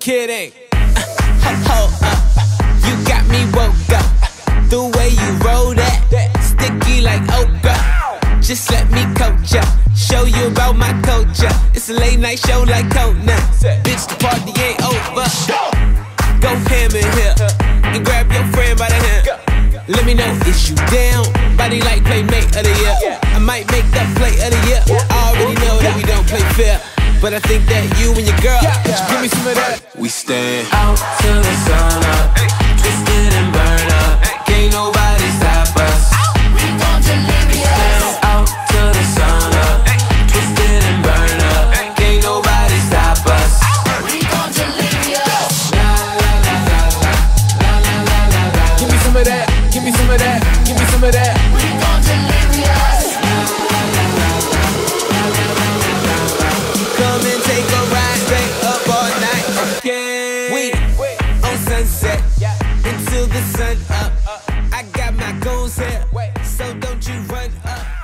Kidding. Hold up. You got me woke Just let me coach ya. Show you about my culture. It's a late night show like Conan. Bitch, the party ain't over. Go ham in here. And grab your friend by the hand. Let me know is you down. Body like playmate of the year. I might make that play of the year. I already know that we don't play fair. But I think that you and your girl, give me some of that. We stand out till the sun up, some of that. We delirious. Come and take a ride, stay up all night. We on sunset until the sun up. I got my goals here, so don't you run up.